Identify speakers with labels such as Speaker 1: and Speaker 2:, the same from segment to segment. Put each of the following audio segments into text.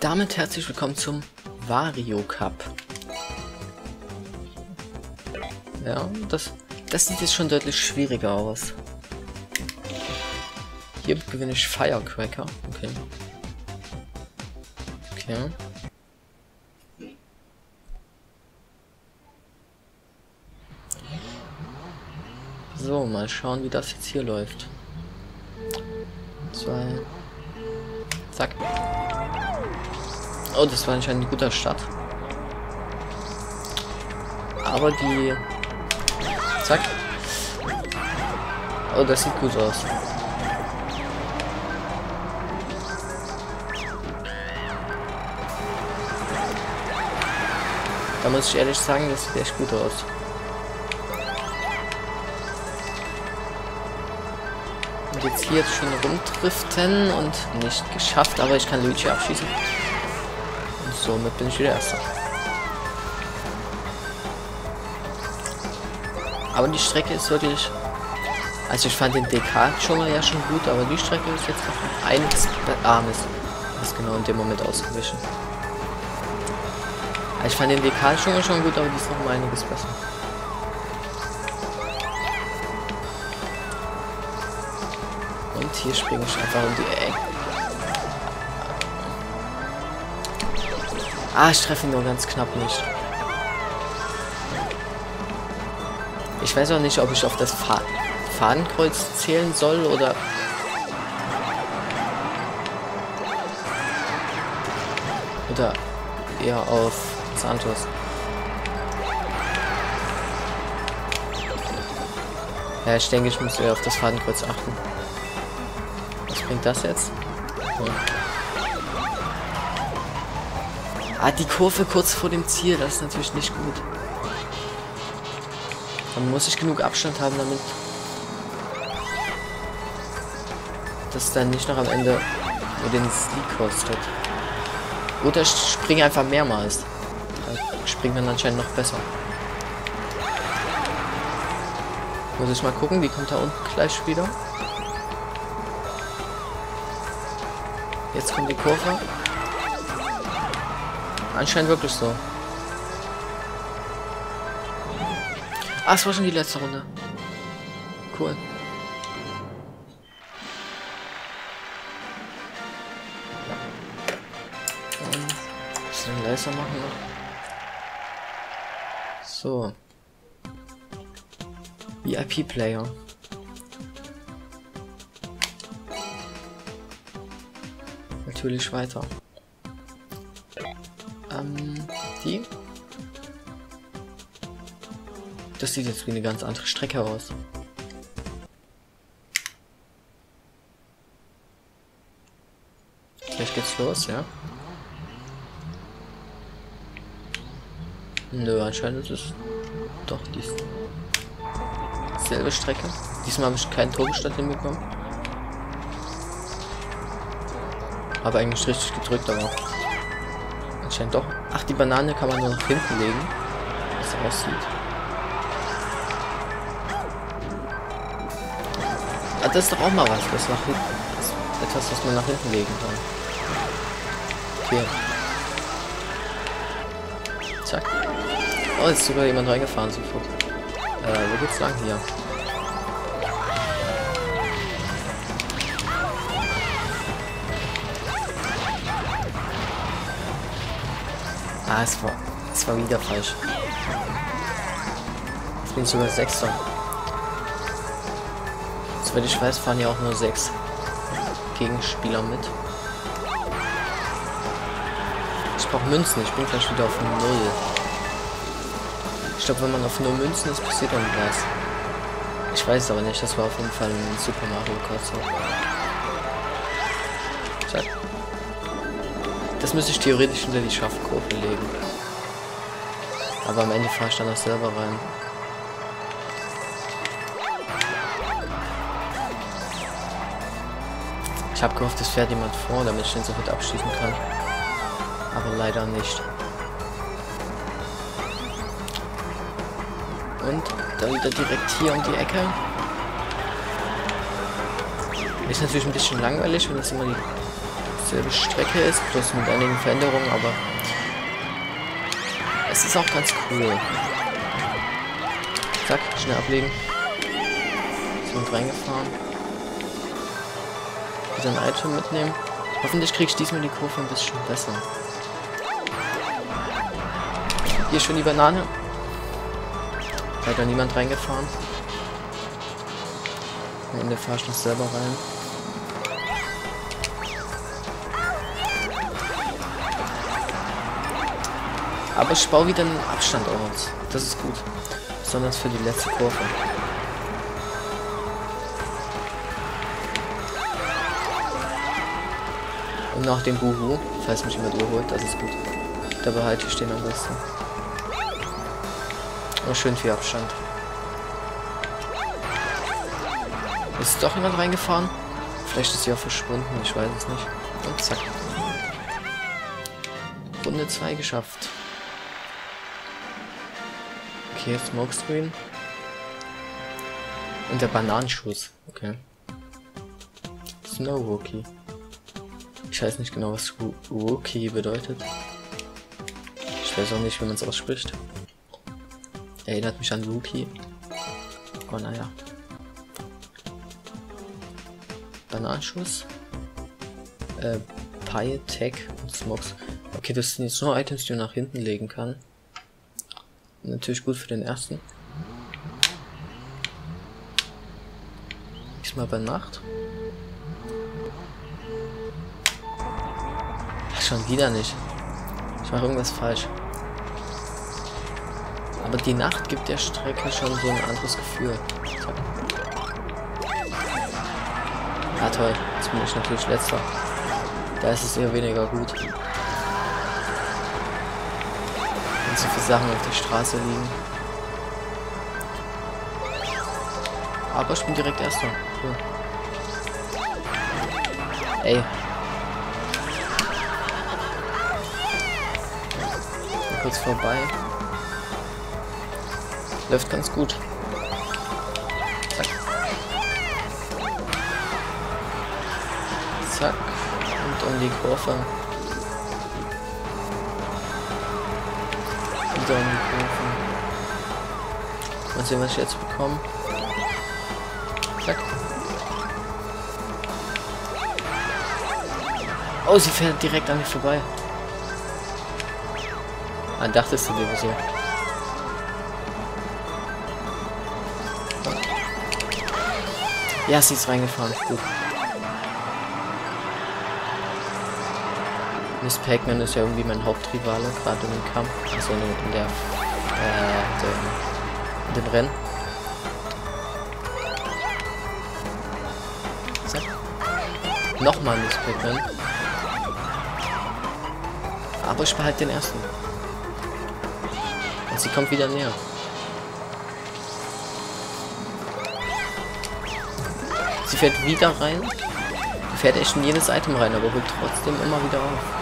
Speaker 1: damit herzlich willkommen zum Wario Cup. Ja, das, das sieht jetzt schon deutlich schwieriger aus. Hier gewinne ich Firecracker. Okay. Okay. So, mal schauen, wie das jetzt hier läuft. Zwei. Zack. Oh, das war anscheinend ein guter Start. Aber die... Zack. Oh, das sieht gut aus. Da muss ich ehrlich sagen, das sieht echt gut aus. Und jetzt hier jetzt schon rumdriften und nicht geschafft, aber ich kann Luigi abschießen. Somit bin ich wieder Erster. Aber die Strecke ist wirklich... Also ich fand den DK-Dschungel ja schon gut, aber die Strecke ist jetzt noch einiges... Ah, Mist. Ist genau in dem Moment ausgewichen. Ich fand den DK-Dschungel schon gut, aber die ist noch um einiges besser. Und hier springe ich einfach um die Ecke. Ah, ich treffe ihn nur ganz knapp nicht. Ich weiß auch nicht, ob ich auf das Fahr Fadenkreuz zählen soll oder... Oder eher auf Santos. Ja, ich denke, ich muss eher auf das Fadenkreuz achten. Was bringt das jetzt? Hm. Ah, die Kurve kurz vor dem Ziel, das ist natürlich nicht gut. Dann muss ich genug Abstand haben, damit das dann nicht noch am Ende nur den Sieg kostet. Oder ich springe einfach mehrmals. Da springt man anscheinend noch besser. Muss ich mal gucken, die kommt da unten gleich wieder. Jetzt kommt die Kurve. Anscheinend wirklich so. Ah, es war schon die letzte Runde. Cool. Bisschen leiser machen noch. So. VIP-Player. Natürlich weiter. Ähm, die. Das sieht jetzt wie eine ganz andere Strecke aus. Gleich geht's los, ja. Nö, anscheinend ist es doch dieselbe Strecke. Diesmal habe ich keinen Turbostand hinbekommen. Aber eigentlich richtig gedrückt, aber anscheinend doch. Ach, die Banane kann man nur nach hinten legen. Wie es aussieht. Ah, das ist doch auch mal was, was nach hinten. etwas, was man nach hinten legen kann. Hier. Zack. Oh, jetzt ist sogar jemand reingefahren sofort. Äh, wo geht's lang? Hier. Ah, es war, es war wieder falsch. Jetzt bin ich sogar Sechster. Soweit ich weiß, fahren ja auch nur sechs Gegenspieler mit. Ich brauche Münzen, ich bin gleich wieder auf Null. Ich glaube, wenn man auf Null Münzen ist, passiert dann was. Ich weiß aber nicht, das war auf jeden Fall ein Super Mario Kart. So. Das müsste ich theoretisch hinter die Schaftkurve legen. Aber am Ende fahre ich dann auch selber rein. Ich habe gehofft, es fährt jemand vor, damit ich den sofort abschließen kann. Aber leider nicht. Und dann wieder direkt hier um die Ecke. Ist natürlich ein bisschen langweilig, wenn das immer dieselbe Strecke ist, plus mit einigen Veränderungen, aber es ist auch ganz cool. Zack, schnell ablegen. Sind reingefahren. Wieder ein Item mitnehmen. Hoffentlich krieg ich diesmal die Kurve ein bisschen besser. Hier schon die Banane. Leider niemand reingefahren. Fahre ich noch selber rein. Aber ich baue wieder einen Abstand aus. Das ist gut. Besonders für die letzte Kurve. Und nach dem Buhu, falls mich jemand überholt, das ist gut. Da behalte ich den am besten. Oh, schön viel Abstand. Ist doch jemand reingefahren? Vielleicht ist sie auch verschwunden, ich weiß es nicht. Und zack. Runde 2 geschafft. Okay, Smokescreen. Und der Bananenschuss. Okay. Snow Rookie. Ich weiß nicht genau, was Rookie bedeutet. Ich weiß auch nicht, wie man es ausspricht. Erinnert mich an Rookie. Oh naja. Bananenschuss. Äh, Pie, Tech und Smokes. Okay, das sind jetzt nur Items, die man nach hinten legen kann. Natürlich gut für den ersten. Diesmal bei Nacht. Ach, schon wieder nicht. Ich mache irgendwas falsch. Aber die Nacht gibt der Strecke schon so ein anderes Gefühl. Ah toll, jetzt bin ich natürlich letzter. Da ist es eher weniger gut. So viele Sachen auf der Straße liegen. Aber ich bin direkt erster. Cool. Ey. Kurz vorbei. Läuft ganz gut. Zack. Zack. Und um die Kurve. Die Kurve. Mal sehen, was ich jetzt bekomme. Zack. Oh, sie fährt direkt an mir vorbei. Ah, dachtest du dir so. Ja, sie ist reingefahren. Gut. Miss Pac-Man ist ja irgendwie mein Hauptrivale, gerade im Kampf. Also in der, äh, dem, dem Rennen. Zack. Nochmal Miss Pac-Man. Aber ich behalte den ersten. Und sie kommt wieder näher. Sie fährt wieder rein. Fährt echt in jedes Item rein, aber holt trotzdem immer wieder auf.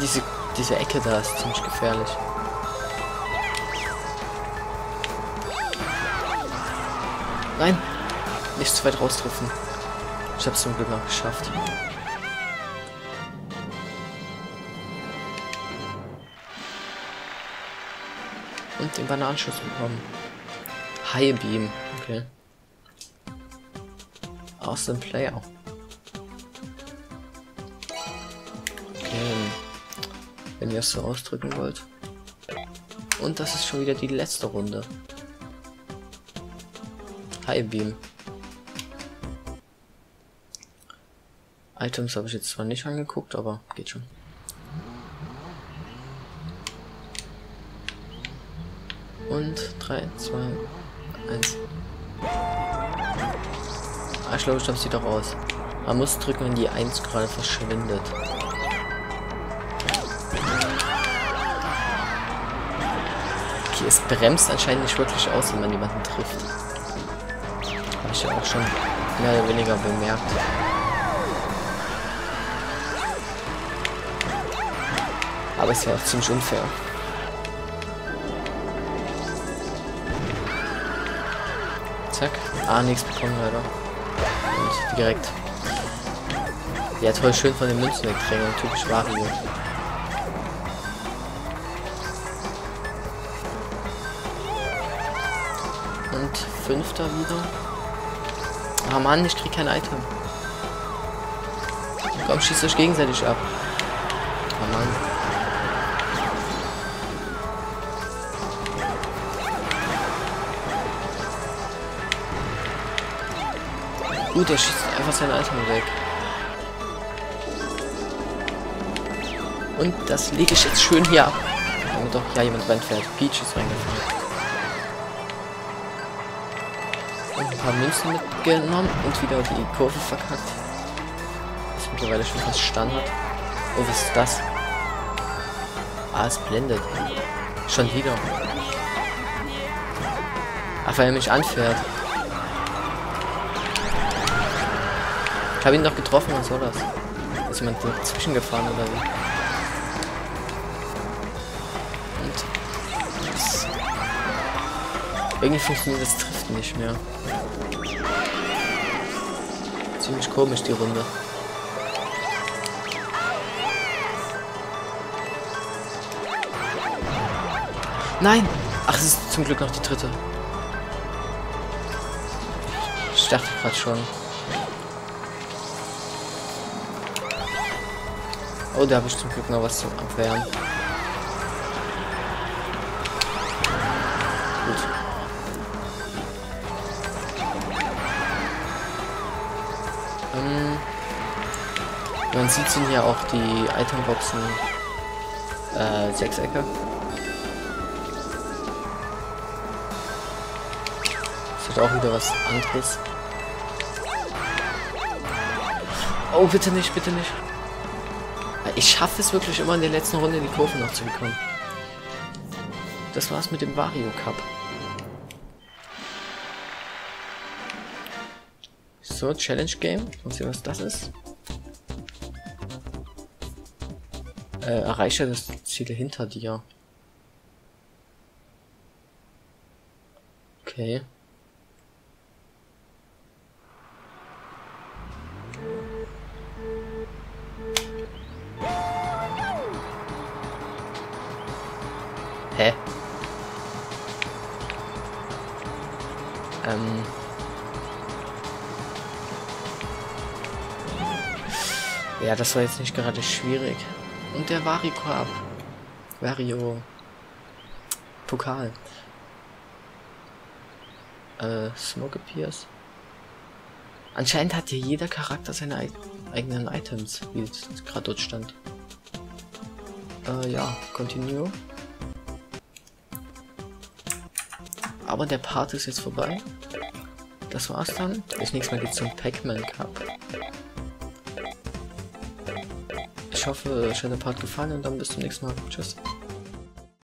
Speaker 1: Diese, diese Ecke da ist ziemlich gefährlich. Nein! Nicht zu weit raustreffen. Ich hab's zum Glück noch geschafft. Und den Bananenschuss bekommen. High Beam. Okay. Awesome Player. Wenn ihr es so ausdrücken wollt. Und das ist schon wieder die letzte Runde. High Beam. Items habe ich jetzt zwar nicht angeguckt, aber geht schon. Und 3, 2, 1. Ah, ich glaube, ich habe sie doch raus. Man muss drücken, wenn die 1 gerade verschwindet. Okay, es bremst anscheinend nicht wirklich aus, wenn man jemanden trifft. Habe ich ja auch schon mehr oder weniger bemerkt. Aber es war auch ziemlich unfair. Zack. Ah, nichts bekommen leider. Und direkt. Ja, toll, schön von den Münzen wegdrängen. Typisch Wario. Fünfter wieder. Ah Mann, ich krieg kein Item. Komm, schießt euch gegenseitig ab. Oh Mann. Gut, er schießt einfach sein Item weg. Und das lege ich jetzt schön hier ab. Damit doch ja jemand reinfährt. Peach ist reingefahren. Ein paar Münzen mitgenommen und wieder die Kurve verkackt. Das ist mittlerweile schon fast Standard. Oh, was ist das? Ah, es blendet. Schon wieder. Ach, weil er mich anfährt. Ich habe ihn doch getroffen, was soll das? Ist jemand dazwischen gefahren oder wie? Und irgendwie funktioniert das Trifft nicht mehr. Ziemlich komisch die Runde. Nein! Ach, es ist zum Glück noch die dritte. Ich dachte gerade schon. Oh, da habe ich zum Glück noch was zum Abwehren. Gut. Ähm, man sieht sind hier auch die Itemboxen äh, Sechsecke. Das hat auch wieder was anderes. Oh, bitte nicht, bitte nicht. Ich schaffe es wirklich immer in der letzten Runde die Kurve noch zu bekommen. Das war's mit dem Wario Cup. So, Challenge Game. Mal sehen, was das ist. Äh, erreiche das Ziel hinter dir. Okay. Hä? Ähm. Ja, das war jetzt nicht gerade schwierig. Und der Vario Cup. Vario. Pokal. Äh, Smoke Appears. Anscheinend hat hier jeder Charakter seine eigenen Items, wie es gerade dort stand. Äh, ja, continue. Aber der Part ist jetzt vorbei. Das war's dann. Das nächste Mal geht's zum Pac-Man Cup. Ich hoffe, euch hat der Part gefallen und dann bis zum nächsten Mal. Tschüss.